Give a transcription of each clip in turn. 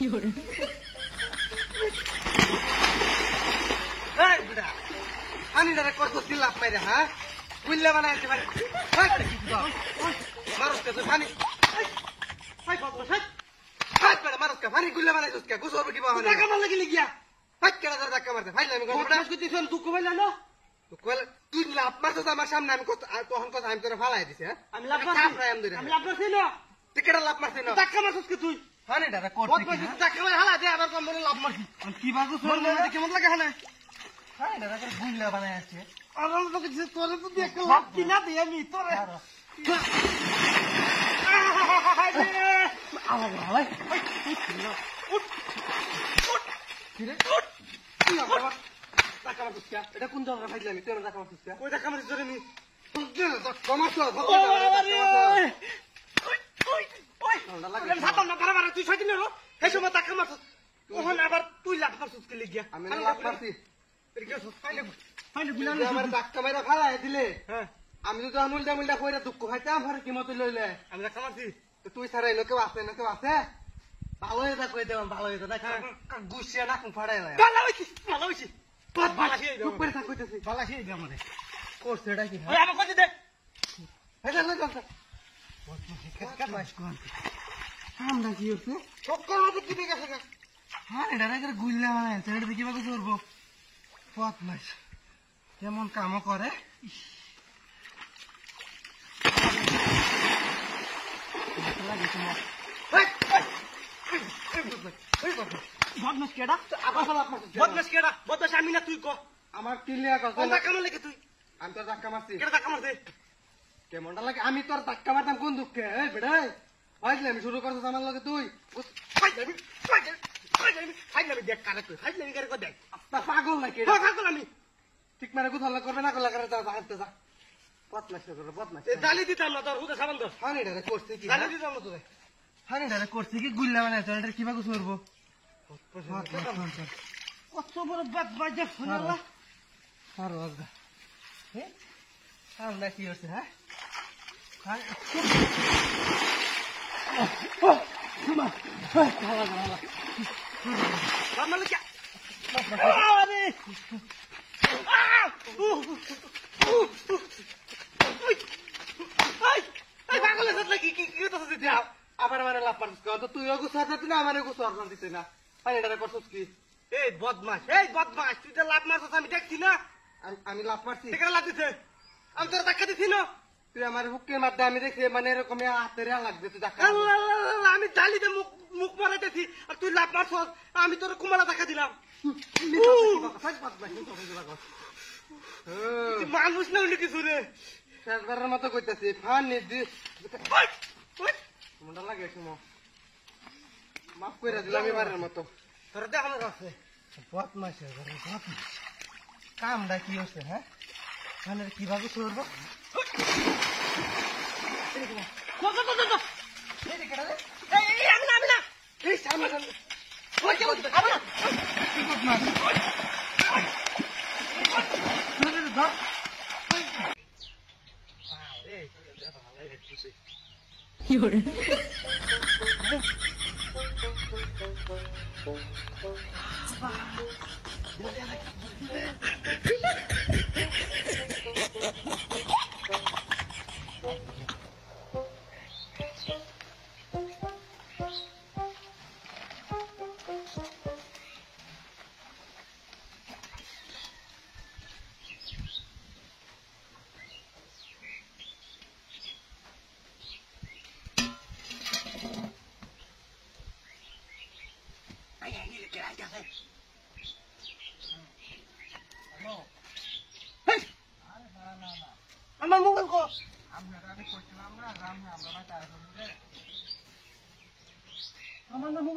এই বুড়া আমি দাদা কত লাভ মাইরে হ্যাঁ? বুঝলে মানে আছে মানে মারুস কে তুই পানি হাই কত হাই হাই পেড়া মারুস কে পানি গুল্লে মানে গুসর কি বাবা টাকা মারলে কি লিগিয়া হাই কেডা ধরে টাকা মারতে ফাইলে আমি কোন দুঃখ পাইলা না? তুই লাভ? মারছিস আমার সামনে আমি কত তখন কত আমি তোরা ফালাই দিছি হ্যাঁ? আমি লাভ মারছি। আমি লাভ মারছি না। তুই কেডা লাভ মারছিস? না টাকা মারছিস কি তুই? হানি দাদা কত পয়সা টাকা মার হালা দে আবার কম বলে লাভ মারছি কি বাজু তোর মনে কেমন লাগে হানা হানি দাদা করে বুঝলে বানাই আছে আমার তোকে যে তোরে তো দিয়ে একটা লাভ কিনা দে আমি তোরে টাকা মারছিস এটা কোন টাকা মারছিস ওই টাকা মারছিস তোরে কমার্স ও বাবা রে আমি ভাবতাম না বারে বারে তুই ছয় দিনের এই সময় টাকা মারছিস ওখান আবার তুই লাভ মারছিস কে লিগিয়া? আমি লাভ মারছি আমার হ্যাঁ। আমি যদি আমুলটা মুলটা কইরা দুঃখ খাইতাম আর কি মতো লইলে? আমি টাকা মারছি। তুই ছাড়া এলো কেউ আছে না কেউ আছে? ভালো হয়ে কই দেবাম ভালো হয়ে। না গুছিয়ে না কোন ফাড়াই লাই ভালো হইছি ভালো হইছি। বহুত ভালো হইছি। চুপ করে থাক কইতেছি। ভালো হইছি। এই আমাদের করছে এটা কি? আমার কইতে দে। এটা লই কথা আমরা কি হচ্ছে? সকাল মতো কি দেখে হ্যাঁ এটা করে গুল্লা মানে এটা দেখি বাকি করব পথ মাস কেমন কামও করে। বদমাস কেডা? আবার সব আপনার বদমাস কেডা? বদমাস আমি না তুই ক? আমার ক্লিয়ার কথা টাকা মারলে তুই? আমি তোর ধাক্কা মারছি। কেডা টাকা মারছে? কেমনটা লাগে? আমি তোর ধাক্কা মারতাম কোন দুঃখে? বেড়াই আমি শুরু করছিস আমার লগে তুই? ফাইলামি ফাইলামি ফাইলামি দেখ কারে তুই ফাইলামি কারে দেখ। তা পাগল নাকি? হ্যাঁ থাকল আমি। ঠিক মানে কোথাও করবে না করলে করে যা হাঁটতে যা। বদমাস করে বদমাস এ দালি দিতাম না তোর হুদা সাবান দর হানি ডারে করছে কি দালি দিতাম না তোরে। হানি ডারে করছে কি গুল্লা মানে এটা কিবা করব কত বড় বাদ বাজে ফুলালা আর রাজদা হ্যাঁ আর না হচ্ছে হ্যাঁ কি আরে আ উ উ ওই আই আই পাগলের সাথে কি কি কি কথা দিতে আবার মানে লাভ পারছিস তুইও দিতে না আমার গুছাতে দিতে না হানি ডারে করছিস বদমাস এই বদমাস তুই যে লাভ মারছিস আমি দেখছি না আমি- লাভ মারছি লাভ দিছে আমি তোর ধাক্কা দিছি না। তুই আমার বুকের মাধ্যমে আমি দেখছি মানে এরকম হাতের লাগবে তুই দেখা আমি জালিতে মুখ মুখ মারাইতেছি আর তুই লাভ মারছস আমি তোর কুমালা ধাক্কা দিলাম। মানুষ না হইলে কিছু রে। শেষবারের মতো কইতাছি ফান ওই, মনটা লাগে সুমো মাফ করে দিলাম এবারের মতো। তোর দেখানোর আছে। বত মাসে কামটা কি হচ্ছে হ্যাঁ? মানে কীভাবে করব কো,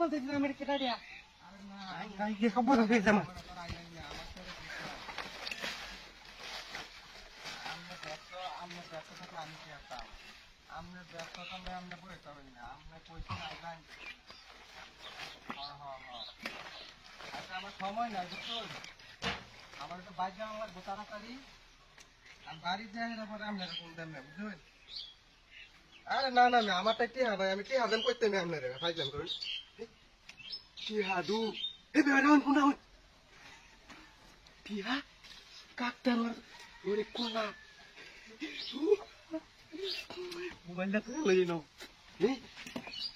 আমার না মোবাইল দেখছিলাম আমি কেটে দিয়া কি খবর যাবে সময় নাই আমার তো বাইক যাওয়া লাগবে তাড়াতাড়ি বাড়ি যাই দাম নেই বুঝলেন আরে না না আমি আমারটা কি হবে আমি কি হবে করতে আমি আপনার ফাইজাম করুন Tiadu. Eh, biar daun pun daun. Tia, kakter Uri kuna. Mobailnya tuh lagi no. Nih,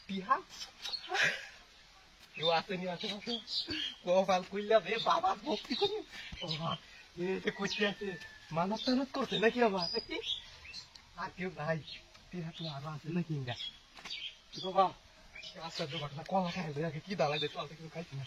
Tia. Yo আছে নি আছে আছে কপাল কইলা রে বাবা ভক্তি করি এতে কইতে আছে মানত টানত করছে নাকি আবার নাকি আর কেউ নাই টিহা তো আরও আছে নাকি ইঙ্গা বাবা আচ্ছা তো ঘটনা, কলা খাই দেখে কি দালাই দে চল কিছু খাইছি না।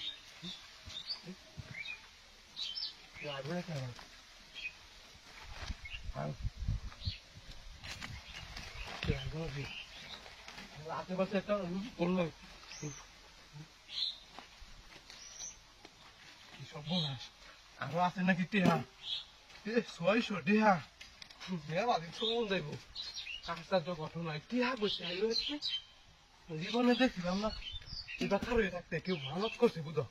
আরও আছে নাকি টেহা? এ, ছয়শো টেহা। মেয়া বাদি চলুন যাইব। আশ্চর্য ঘটনা টেহা বসে আইলো একটু জীবনে দেখছিলাম না এটা খারো থাকতে কেউ মানত করছে বুঝো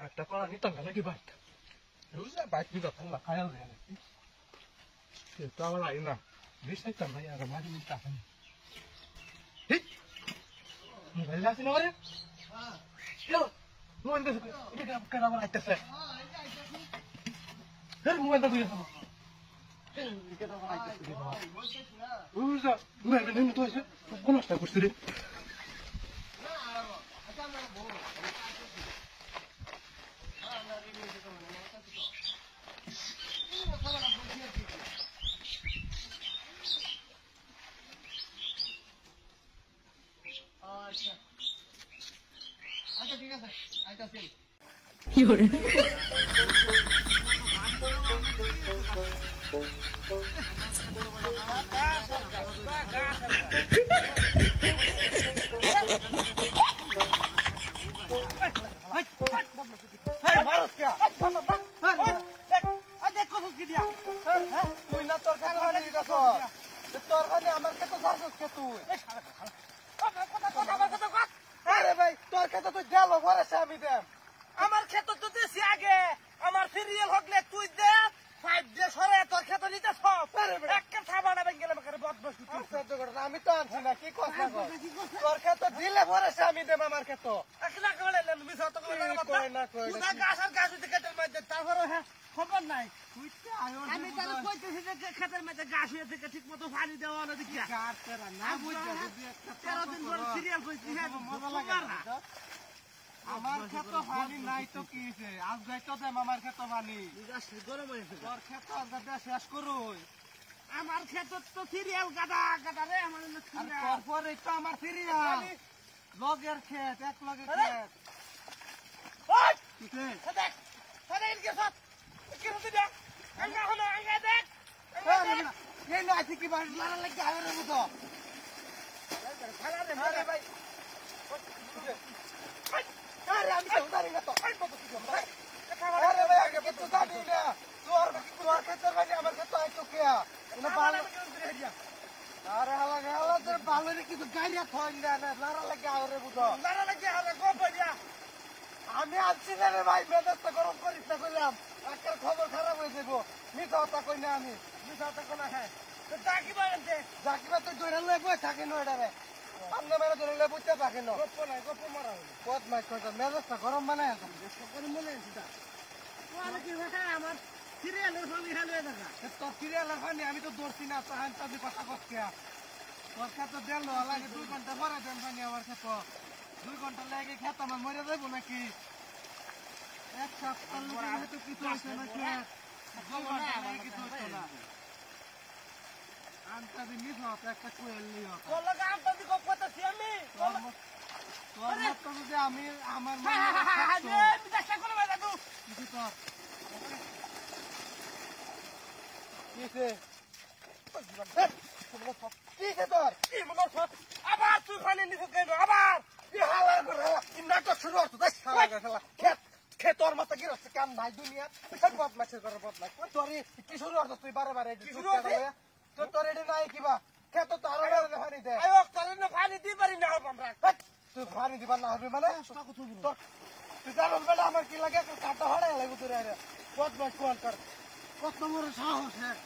একটা করা নিতাম না নাকি বাইক বুঝলে বাইক নিতে ঠান্ডা খায়াল দেয় নাকি সে তো আমার আই না বেশ থাকতাম ভাই আর মাঝে নিতে আসেন মোবাইল আছে না মানে মোবাইল এটা কেন আমার আইতেছে হ্যাঁ মোবাইলটা দিয়ে দাও বুঝা মোবাইলটা নিয়ে তো আছে কোন একটা করছি রে আচ্ছা ঠিক আছে আইতাছি তুই না তোর কাছে হানি দিতেছ তোর কাছে আমার কে তুই আরে ভাই তোর কাছে তো গেল ভরেছে আমি দেব আমার ক্ষেত্র তো দেশি আগে আমার সিরিয়াল হকলে তুই দে ফাইভ ডে সরে তোর ক্ষেত্র নিতে সব একটা থাবা না গেলে আমাকে বদমাস আশ্চর্য ঘটনা, আমি তো আনছি না কি কথা কর? তোর ক্ষেত্রে দিলে ভরেছে আমি দেব আমার ক্ষেত্র একলা করে নেন মিছা তো করে কি কয় না কয় না। উদা গাছ উঠে ক্ষেতের মধ্যে তারপরে হ্যাঁ খবর নাই। আমি তার কইতেছি যে ক্ষেতের মধ্যে গাছ ঠিক মতো পানি দেওয়া না দেখি তেরো দিন পর সিরিয়াল কইছি হ্যাঁ মজা লাগে আমার ক্ষেত্র পানি নাই তো কি আজ যাইতো দেম আমার ক্ষেত্র পানি। গরম তোর যাতে শেষ করুই আমার ক্ষেত্র তো সিরিয়াল গাদা গাদা রে আমার তারপরে তো আমার সিরিয়াল লগের ক্ষেত এক লাগে আরে! বুঝো খালা রে আরে ভাই আরে আমি তো দাঁড়িয়ে না তো। আরে ভাই আগে তো দাঁড়িয়ে না। তোর তোর ক্ষেত্রে আমার ক্ষেত্রে আরে হালা হালা তোর ভালো রে কিছু গাড়িয়া থইন না লারা লাগে আরে বুঝো। লারা লাগে আরে গোপড়িয়া আমি আনছি না রে ভাই মেজাজটা গরম করিস না কইলাম। খবর খারাপ হয়ে যাব মিথ্যা কথা কই না আমি। মিথ্যা কথা কোনা হ্যাঁ। তো ডাকি বাড়তে জাকিবা তো জোরে লয়ে বই থাকে না এটা রে সামনে মেরে জোরে লয়ে বইতে থাকে না। গোপ নাই গোপ মারা হলো কত মাছ কত মেজাজটা গরম বানায় আছে সকল মনে আছে তা আমার সিরিয়ালের সঙ্গে হেলে দেখা? তোর সিরিয়াল খানি আমি তো দৌড়ছি না তো হান তাদের কথা কচ্ছে তোর খেত দেল লাগে দুই ঘণ্টা পরে দেন খানি আমার খেত দুই ঘণ্টা লাগে খেত আমার মরে যাব নাকি? এক সপ্তাহ লোকের হয়তো কিছু হয়েছে না খেত দুই ঘণ্টা লাগে কিছু হচ্ছে না। আনতে দিন নিস একটা কুয়েল নিয়ে তোর লাগে আমটা দি গোপ করতেছি আমি? তোর মত- যদি আমি আমার মনে তু কিছু কিসে কিসে তোর কি মনে সব আবার তুই খালি কেন আবার। কি নাটক শুরু হচ্ছে কাম নাই দুনিয়া। সব বদমাইশ করে বদমাইশ। তোর কি শুরু হচ্ছে তুই বারে বারে হচ্ছে? তোর তোর এটি নাই কিবা খেত তো আরও হানি দে আয়ো তাহলে না পানি দি পারি না আমরা। তুই হানি দিবা না হবে মানে? তোর তুই জানোস বেলা আমার কি লাগে? কাটা হড়ে লাগবে তোর বদমাইশ কোন কর কত বড় সাহস হ্যাঁ?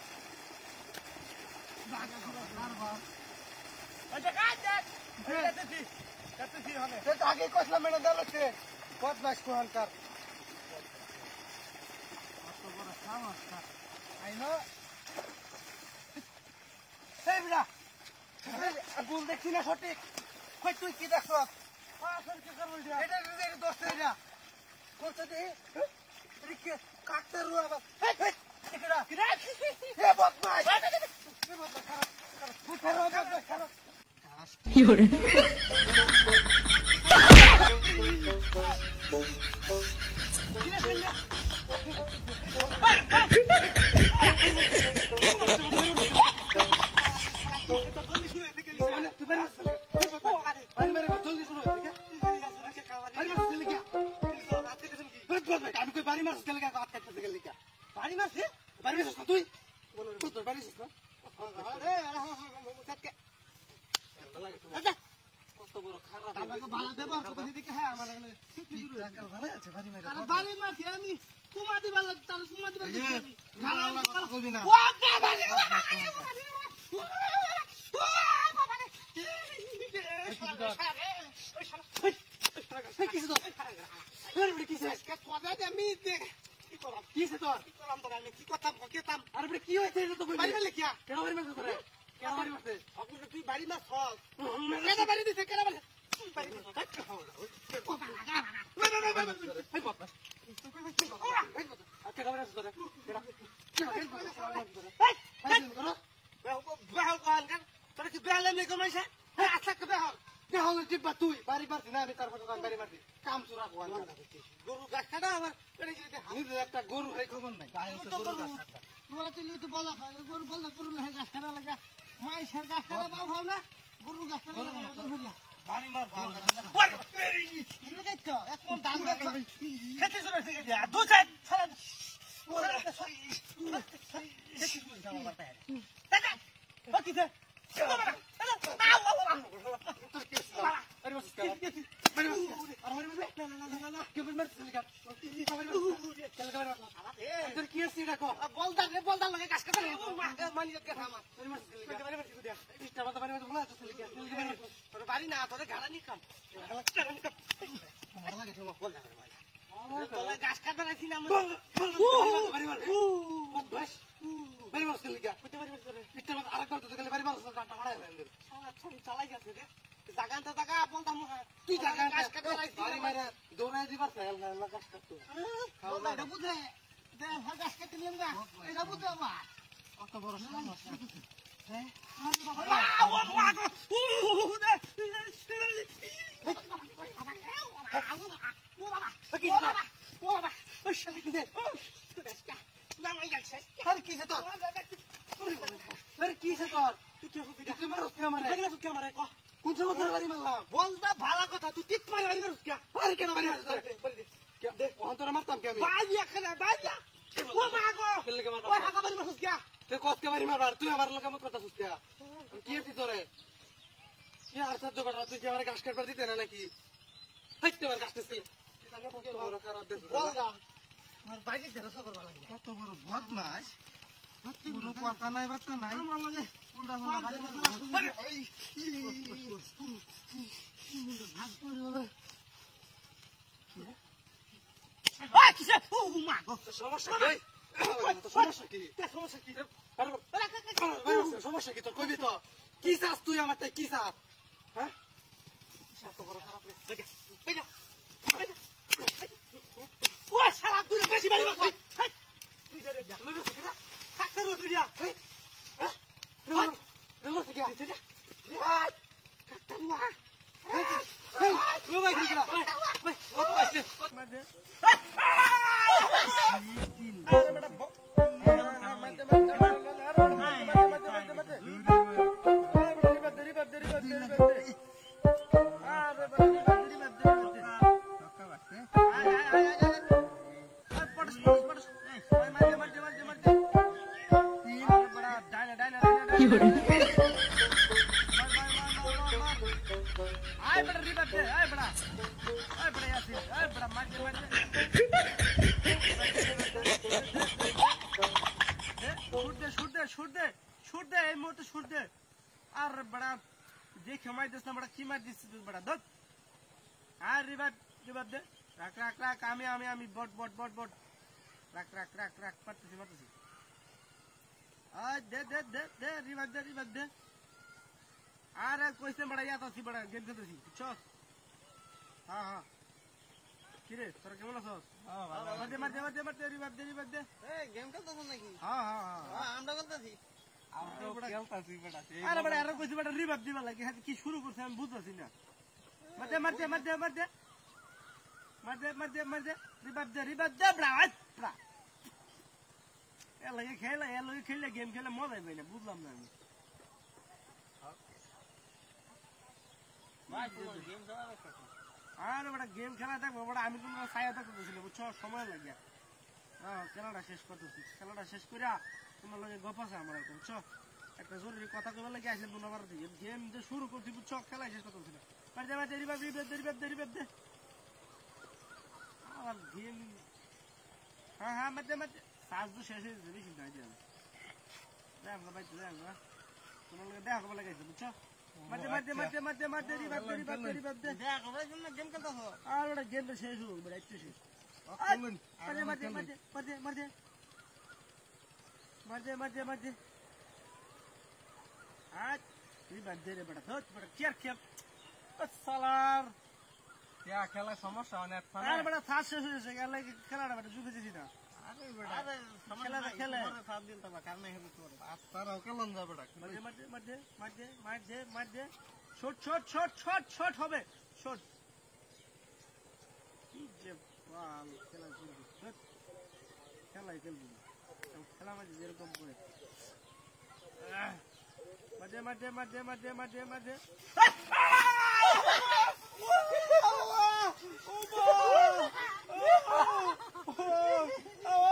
আগে কসলা মেনে দল হচ্ছে বদমাস কোহানকার গুল দেখছি না সঠিক তুই কি দেখছ কাটতে রুয়া বদমাস বাড়ি মারছিস বাড়ি মারছিস তুই? বাড়ি মারছিস না? কিছু কি করলাম কি সে তোর কি করলাম তোর আমি কি করতাম কি করতাম আরে বড় কি হয়েছে এটা তো কই বাড়ি মারলে কি কেন বাড়ি মারছিস তোরে কেন বাড়ি মারছিস অকুল তুই বাড়ি মার সব কেন বাড়ি দিছিস কেন বাড়ি বাড়ি কাট খাও না ও বাবা বাবা বাবা এই বাবা কেন বাড়ি মারছিস তোরে কেন কেন বাড়ি মারছিস তোরে এই তোরা কি বেহাল নেই কমাইছে আচ্ছা কে বেহাল না হলে টিপবা তুই বাড়ি পারছি না আমি তারপর দোকান বাড়ি পারছি কাম চুরা ভগবান গরু গাছটা আমার একটা গরু হয় খবর নাই তোমার তুই তো বলা গরু বললে গরু না গাছটা লাগা না বাড়ি মার ভালো এটা দেখছ এখন দাম দেখো খেতে শুরু হয়েছে কি দু চার বলদার রে বলদার লাগে গাছ কাটা মানি আমার বাড়ি না তোরে ঘাড়া নি কাম তোরা গাছ কাটা রাখি না চালাই গেছে জাগান জাগা তুই জাগান কাজ কা দে দে হল কাজ করতে। নিম দে মা কত বড় কি সে তোর? কি সে তোর? তুই কি মারছ কে আমারে? কে আমারে? কহ কোন সময় বাড়ি মারলাম বলতা ভালো কথা তুই ঠিক মারি মারি মারুস কে আরে কেন বাড়ি মারছিস তোর দেখ ওখান তোরা মারতাম কে আমি? বাজি এখানে বাজি ও মা গো? ওই হাকা বাড়ি মারুস কে তুই কতকে বাড়ি মারবার তুই আমার লোক আমার কথা শুনতে কি হচ্ছি তোরে কি আর সাহায্য করা তুই কি আমার গাছ কাটবার দিতে না নাকি? হাইতে আমার গাছ দিচ্ছি বলদা আমার বাজি ধরে সবর লাগে কত বড় বদমাস সমস্যা কি তোর কবি তো কি? চাস তুই আমার তাই কি চাস হ্যাঁ ও সারা তুই বেশি বাড়ি dia. Hei. Hah? Lurus. Lurus dia. Dia. Dia. Ketemu. Hei. Hei. Lu mai dia. Mai. Mai. Apa dia? Mati. Hei. Mati. Mati. Mati. ছুট দে এই মুহূর্তে ছুট দে আর বড়া যে খেমাই দিস না বড়া কি মার দিস তুই বড়া দত আর রিবাদ রিবাদ দে রাখ রাখ রাখ আমি আমি আমি বট বট বট বট রাখ রাখ রাখ রাখ পারতেছি পারতেছি আর দে দে দে দে রিবাদ দে রিবাদ দে আর কইছে বড়া ইয়াত আছি বড়া গেম খেলতেছি চল হ্যাঁ হ্যাঁ কিরে তোরা কেমন আছস দে মার দে মার দে মার দে বাদ দে দে এ গেম খেলতাছ নাকি হ্যাঁ হ্যাঁ লাগি কি শুরু করছে আমি বুঝতাছি না মার দে মার দে গেম খেলে মজা পাই না বুঝলাম না আমি ভাই গেম খেলা আরে বড় গেম খেলা দেখব, বড় আমি তোমার ছায়া দেখতেছিল বুঝছ? সময় লাগিয়া। হ্যাঁ খেলাটা শেষ করতেছি। খেলাটা শেষ করিয়া তোমার লগে গপ আছে আমার বুঝছ? একটা জরুরি কথা কবার লাগে আসলে মনে আমার গেম যে শুরু করছি, বুঝছ? খেলা শেষ করতেছি না। মারতে মারতে রিবাব রিবাব দে রিবাব দে রিবাব দে। আমার গেম হ্যাঁ হ্যাঁ মারতে মারতে। সাজ তো শেষ হয়ে যাবে চিন্তা হয়েছে দেখ আমরা বাইতে তোমার লগে দেখা কবার লাগাইছে বুঝছ? খেলার সমস্যা অনেক খেলাটা জুকে যেছি না হবে শোট খেলা খেলবি খেলাই খেলবি খেলা মাঝে যেরকম করে। মাঝে মাঝে মাঝে মাঝে মাঝে মাঝে। Oh,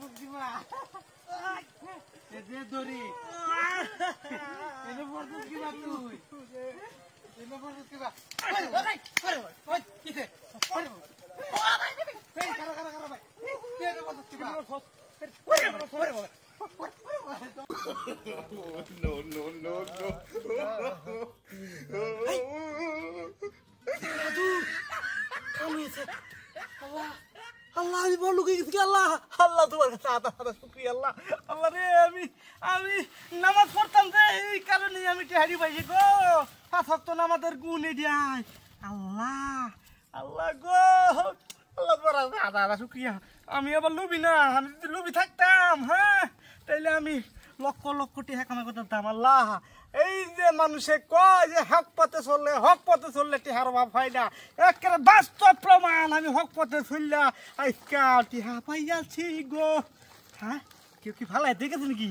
Kalkıp gibi. Ede dori. Ede borduz gibi tuy. Ede borduz gibi. Hadi hadi hadi. Hadi gide. Hadi. Hey kara kara kara bay. Ede borduz gibi. Hadi hadi hadi. no, no, no, no. Hey. Dur. Kalmayacak. Allah. আল্লাহ, আমি বড় লুকিয়ে গেছি আল্লাহ? আল্লাহ, তোমার কাছে আদা আদা, শুক্রিয়া, আল্লাহ। আল্লাহ রে, আমি আমি নামাজ পড়তাম যে, এই কারণে আমি টেহারি পাইছি গো। পাঁচ তো নামাজের গুণ এডিয়াই আল্লাহ আল্লাহ গো। আল্লাহ, তোমার কাছে আদা আদা, শুক্রিয়া। আমি আবার লুবি না, আমি যদি লুবি থাকতাম হ্যাঁ? তাইলে আমি লক্ষ লক্ষ টেহা কামাই করতাম, আল্লাহ। এই যে মানুষে কয় যে হক পথে চললে, হক পথে চললে টিহার অভাব হয় না। একেবারে বাস্তব প্রমাণ, আমি হক পথে চললা আজকা টিহা পাইয়াছি গো। হ্যাঁ? কেউ কি ফালাই দেখেছে নাকি?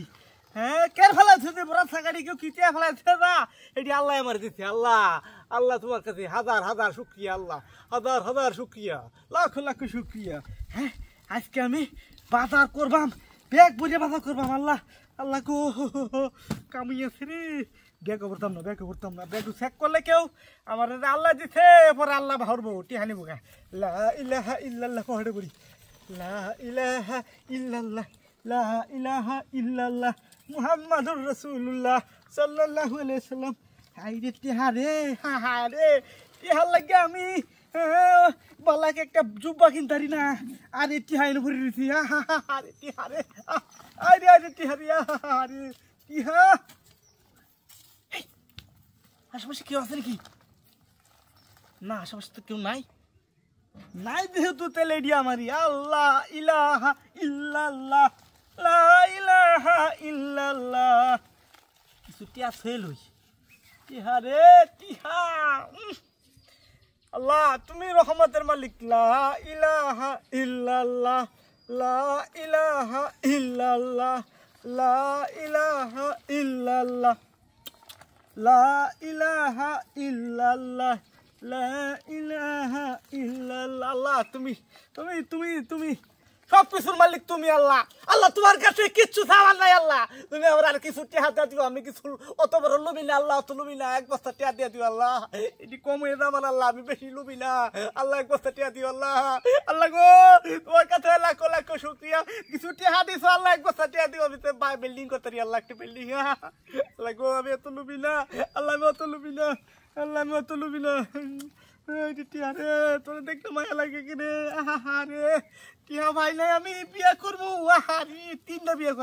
হ্যাঁ? কেন ফেলাইছে যে বড় সাগাড়ি কেউ কি টিয়া ফেলাইছে না? এটি আল্লাহ আমার দিচ্ছে আল্লাহ। আল্লাহ তোমার কাছে হাজার হাজার শুক্রিয়া, আল্লাহ। হাজার হাজার শুক্রিয়া, লাখ লাখ শুক্রিয়া। হ্যাঁ? আজকে আমি বাজার করবাম ব্যাগ বুঝে বাজার করবাম, আল্লাহ। আল্লাহ গো কামিয়েছে রে। ব্যাগ করতাম না, ব্যাগ করতাম না। ব্যাগ চেক করলে কেউ আমার আল্লাহ দিছে, পরে আল্লাহ ভাববো টিহানি বোকা লা ইলাহা ইল্লাল্লাহ পড়ে পড়ি লা ইলাহা ইল্লাল্লাহ, লা ইলাহা ইল্লাল্লাহ, মুহাম্মাদুর রাসূলুল্লাহ সাল্লাল্লাহু আলাইহি সাল্লাম হাই রে টিহারে হা হা, রে। টিহার লাগে আমি বালাকে একটা জুব্বা কিনতারি না। আর এটি হাইনে ভরে দিছি আরে টিহারে আরে আরে টিহারে আরে টিহা। এই, আশেপাশে কেউ আছে নাকি? না আশেপাশে তো কেউ নাই। নাই যেহেতু তেলে ডি আমারি আল্লাহ ইলাহা ইল্লাল্লাহ লা ইলাহা ইল্লাল্লাহ। কিছু টিয়া ফেল হই টিহা রে টিহা। আল্লাহ, তুমি রহমতের মালিক। লা ইলাহা ইল্লাল্লাহ, লা ইলাহা ইল্লাল্লাহ, লা ইলাহা ইল্লাল্লাহ, লা ইলাহা ইল্লাল্লাহ, লা ইলাহা ইল্লাল্লাহ। আল্লাহ, তুমি তুমি তুমি তুমি। সব কিছুর মালিক তুমি, আল্লাহ। আল্লাহ, তোমার কাছে কিচ্ছু চাওয়ার নাই, আল্লাহ। তুমি আমার আর কিছু টেহা দিয়া দিও, আমি কিছু অত বড় লুবি না, আল্লাহ, অত লুবি না। এক বস্তা টেহা দিয়া দিও, আল্লাহ। এটি কম হয়ে আল্লাহ, আমি বেশি লুবি না। আল্লাহ, এক বস্তা টেহা দিও, আল্লাহ। আল্লাহ গো, তোমার কাছে লাখ লাখ শুক্রিয়া। কিছু টেহা দিছো, আল্লাহ, এক বস্তা টেহা দিও। আমি তো বিল্ডিং করতে আল্লাহ, একটা বিল্ডিং আল্লাহ গো, আমি এত লুবি না। আল্লাহ, আমি অত লুবি না। আল্লাহ, আমি অত লুবি না। মায়া আহা রে। আমি বিয়া আহা তিনটা বিয়া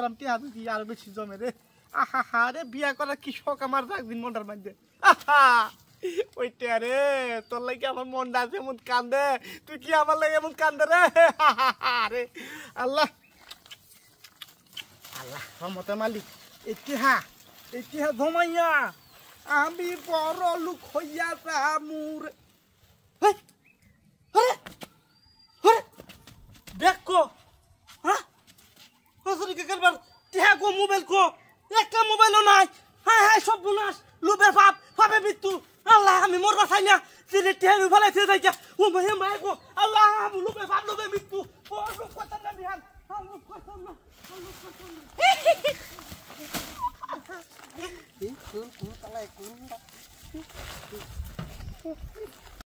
রে। আহা! হা রে বিয়া আমার লাগে এমন কান্দে। তুই কি আমার লাগে এমন কান্দে রে? রে। আল্লাহ। আল্লাহ রহমতে মালিক। ইতিহা ইতিহা ধমাইয়া আমি বড় লোক হইয়া যামুর হেই, আরে, আরে, দেখ হ্যাঁ? টিহা কো মোবাইল কো। একটা মোবাইলও নাই। হ্যাঁ হ্যাঁ সব বুনাস। লুবে বাপ বাপে বিত্তু আল্লাহ, আমি মরবা চাই না। সিরে টিহা রু ফেলাই ফিরে যাইছা, ও মাহে মায়ে কো। আল্লাহ, আমি লুবে বাপ লুবে মৃত্যু। ও লোক কথা না বিহান। কোন কোন তালা কোন